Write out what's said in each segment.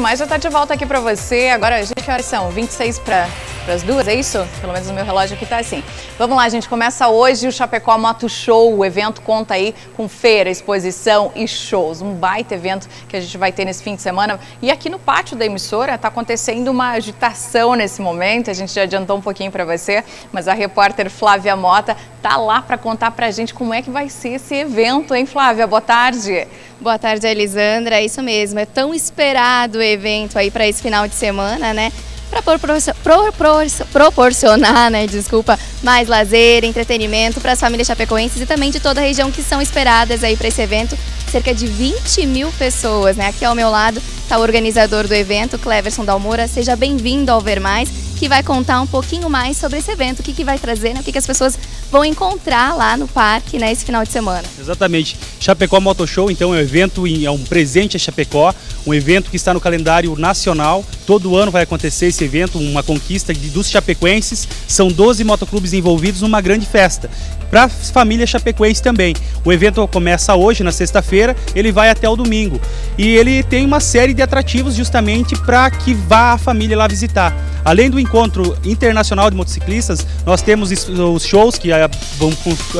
Mas já está de volta aqui para você. Agora, gente, que horas são? 26 para as duas, é isso? Pelo menos o meu relógio aqui está assim. Vamos lá, gente. Começa hoje o Chapecó Moto Show. O evento conta aí com feira, exposição e shows. Um baita evento que a gente vai ter nesse fim de semana. E aqui no pátio da emissora está acontecendo uma agitação nesse momento. A gente já adiantou um pouquinho para você, mas a repórter Flávia Mota tá lá para contar para a gente como é que vai ser esse evento, hein, Flávia? Boa tarde. Boa tarde, Elisandra. É isso mesmo, é tão esperado o evento aí para esse final de semana, né? Para proporcionar, né, desculpa, mais lazer, entretenimento para as famílias chapecoenses e também de toda a região que são esperadas aí para esse evento. Cerca de 20 mil pessoas, né? Aqui ao meu lado está o organizador do evento, Cleverson Dalmoura. Seja bem-vindo ao Ver Mais que vai contar um pouquinho mais sobre esse evento, o que, que vai trazer, né? o que, que as pessoas vão encontrar lá no parque né, esse final de semana. Exatamente. Chapecó Moto Show, então, é um evento, é um presente a Chapecó, um evento que está no calendário nacional. Todo ano vai acontecer esse evento, uma conquista dos chapecoenses. São 12 motoclubes envolvidos numa grande festa. Para a família chapecoense também. O evento começa hoje, na sexta-feira, ele vai até o domingo. E ele tem uma série de atrativos justamente para que vá a família lá visitar. Além do encontro internacional de motociclistas, nós temos os shows que ah, vão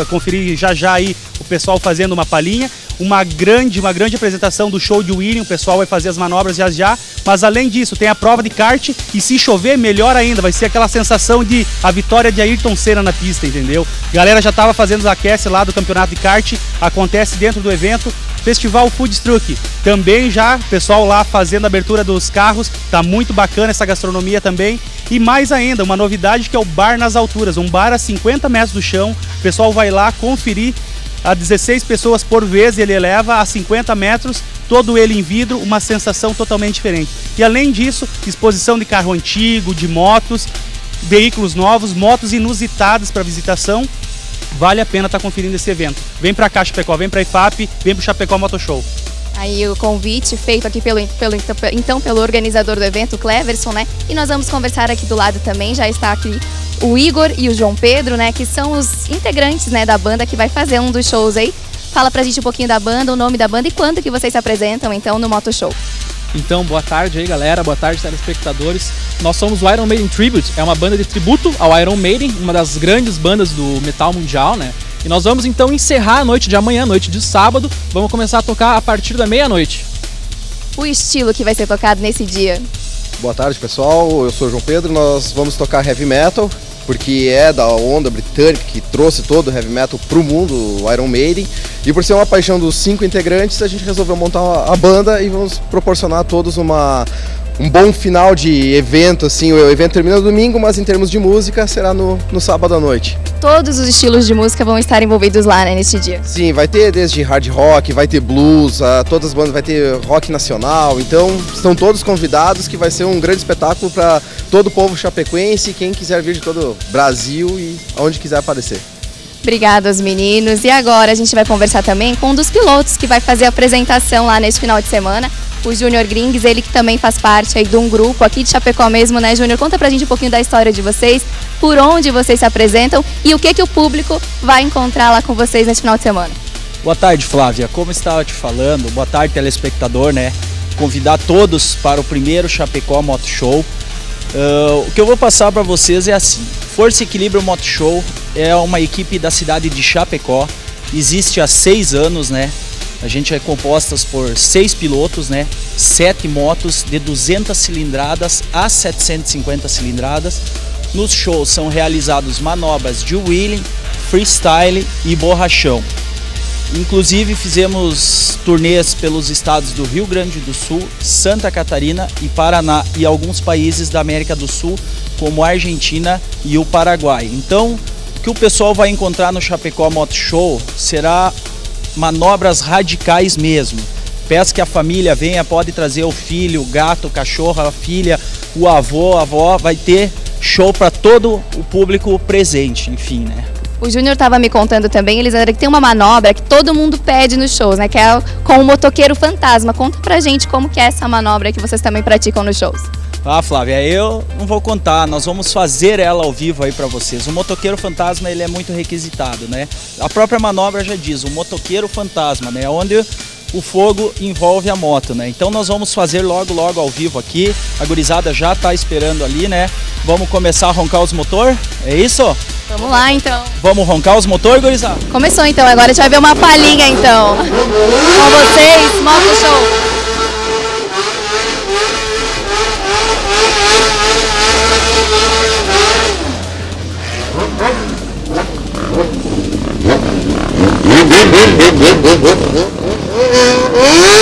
conferir já já aí o pessoal fazendo uma palhinha, uma grande, uma grande apresentação do show de William, o pessoal vai fazer as manobras já já, mas além disso tem a prova de kart e se chover melhor ainda, vai ser aquela sensação de a vitória de Ayrton Senna na pista, entendeu? Galera já estava fazendo os aquece lá do campeonato de kart, acontece dentro do evento, Festival Food Truck, também já, pessoal lá fazendo a abertura dos carros, tá muito bacana essa gastronomia também. E mais ainda, uma novidade que é o bar nas alturas, um bar a 50 metros do chão. O pessoal vai lá conferir a 16 pessoas por vez, ele eleva a 50 metros, todo ele em vidro, uma sensação totalmente diferente. E além disso, exposição de carro antigo, de motos, veículos novos, motos inusitadas para visitação vale a pena estar tá conferindo esse evento. Vem para cá, Chapecó, vem para IFAP, vem para o Chapecó Moto Show. Aí o convite feito aqui pelo, pelo, então pelo organizador do evento, Cleverson, né? E nós vamos conversar aqui do lado também, já está aqui o Igor e o João Pedro, né? Que são os integrantes né, da banda que vai fazer um dos shows aí. Fala pra gente um pouquinho da banda, o nome da banda e quando que vocês se apresentam então no Moto Show. Então, boa tarde aí, galera. Boa tarde, telespectadores. Nós somos o Iron Maiden Tribute. É uma banda de tributo ao Iron Maiden, uma das grandes bandas do metal mundial, né? E nós vamos então encerrar a noite de amanhã, noite de sábado. Vamos começar a tocar a partir da meia-noite. O estilo que vai ser tocado nesse dia. Boa tarde, pessoal. Eu sou o João Pedro. Nós vamos tocar heavy metal porque é da onda britânica que trouxe todo o heavy metal para o mundo, o Iron Maiden. E por ser uma paixão dos cinco integrantes, a gente resolveu montar a banda e vamos proporcionar a todos uma, um bom final de evento, assim, o evento termina no domingo, mas em termos de música será no, no sábado à noite. Todos os estilos de música vão estar envolvidos lá, né, neste dia? Sim, vai ter desde hard rock, vai ter blues, uh, todas as bandas, vai ter rock nacional, então estão todos convidados que vai ser um grande espetáculo para todo o povo chapecoense, quem quiser vir de todo o Brasil e aonde quiser aparecer. Obrigada aos meninos. E agora a gente vai conversar também com um dos pilotos que vai fazer a apresentação lá neste final de semana o Júnior Grings, ele que também faz parte aí de um grupo aqui de Chapecó mesmo, né, Júnior? Conta pra gente um pouquinho da história de vocês, por onde vocês se apresentam e o que que o público vai encontrar lá com vocês neste final de semana. Boa tarde, Flávia. Como estava te falando, boa tarde, telespectador, né? Convidar todos para o primeiro Chapecó Moto Show. Uh, o que eu vou passar para vocês é assim: Força Equilíbrio Moto Show é uma equipe da cidade de Chapecó, existe há seis anos, né? A gente é composta por seis pilotos, né? Sete motos de 200 cilindradas a 750 cilindradas. Nos shows são realizados manobras de wheeling, freestyle e borrachão. Inclusive fizemos turnês pelos estados do Rio Grande do Sul, Santa Catarina e Paraná e alguns países da América do Sul, como a Argentina e o Paraguai. Então, o que o pessoal vai encontrar no Chapecó Moto Show será manobras radicais mesmo. Peço que a família venha, pode trazer o filho, o gato, o cachorro, a filha, o avô, a avó, vai ter show para todo o público presente, enfim, né? O Júnior estava me contando também, Elisandra, que tem uma manobra que todo mundo pede nos shows, né? Que é com o motoqueiro fantasma. Conta pra gente como que é essa manobra que vocês também praticam nos shows. Ah, Flávia, eu não vou contar, nós vamos fazer ela ao vivo aí para vocês. O motoqueiro fantasma, ele é muito requisitado, né? A própria manobra já diz, o motoqueiro fantasma, né? Onde o fogo envolve a moto, né? Então nós vamos fazer logo, logo ao vivo aqui. A gurizada já está esperando ali, né? Vamos começar a roncar os motor? É isso? Vamos lá então. Vamos roncar os motor, gurizada? Começou então, agora a gente vai ver uma palhinha então. Com vocês, Moto Show.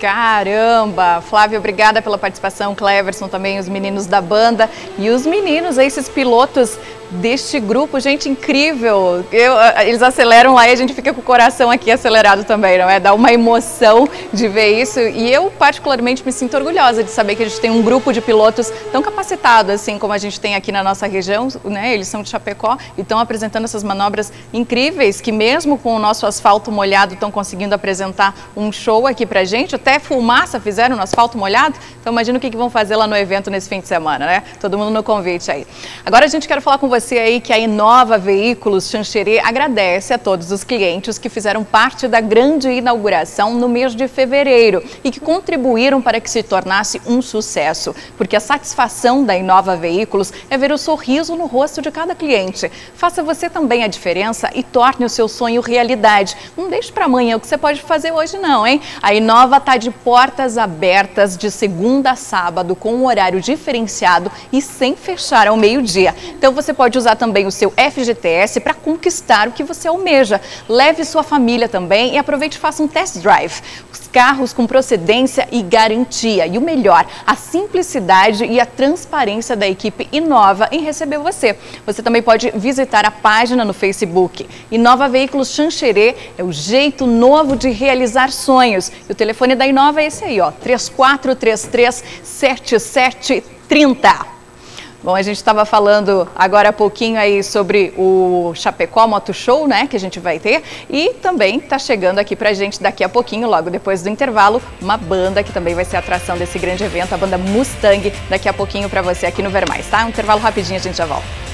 Caramba! Flávia, obrigada pela participação. Cleverson também, os meninos da banda e os meninos, esses pilotos deste grupo, gente incrível. Eu, eles aceleram lá e a gente fica com o coração aqui acelerado também, não é? Dá uma emoção de ver isso. E eu, particularmente, me sinto orgulhosa de saber que a gente tem um grupo de pilotos tão capacitado, assim como a gente tem aqui na nossa região, né? Eles são de Chapecó e estão apresentando essas manobras incríveis que, mesmo com o nosso asfalto molhado, estão conseguindo apresentar um show aqui pra gente. Até fumaça fizeram no asfalto molhado. Então, imagina o que, que vão fazer lá no evento nesse fim de semana, né? Todo mundo no convite aí. Agora a gente quer falar com você você aí que a Inova Veículos Xanxerê agradece a todos os clientes que fizeram parte da grande inauguração no mês de fevereiro e que contribuíram para que se tornasse um sucesso. Porque a satisfação da Inova Veículos é ver o sorriso no rosto de cada cliente. Faça você também a diferença e torne o seu sonho realidade. Não deixe para amanhã o que você pode fazer hoje não, hein? A Inova está de portas abertas de segunda a sábado com um horário diferenciado e sem fechar ao meio-dia. Então você pode pode usar também o seu FGTS para conquistar o que você almeja. Leve sua família também e aproveite e faça um test drive. Os carros com procedência e garantia. E o melhor, a simplicidade e a transparência da equipe Inova em receber você. Você também pode visitar a página no Facebook. Inova Veículos Xanxerê é o jeito novo de realizar sonhos. E o telefone da Inova é esse aí, ó, 3433 7730. Bom, a gente estava falando agora há pouquinho aí sobre o Chapecó Moto Show, né, que a gente vai ter. E também está chegando aqui para a gente daqui a pouquinho, logo depois do intervalo, uma banda que também vai ser atração desse grande evento, a banda Mustang, daqui a pouquinho para você aqui no Ver Mais, tá? Um intervalo rapidinho, a gente já volta.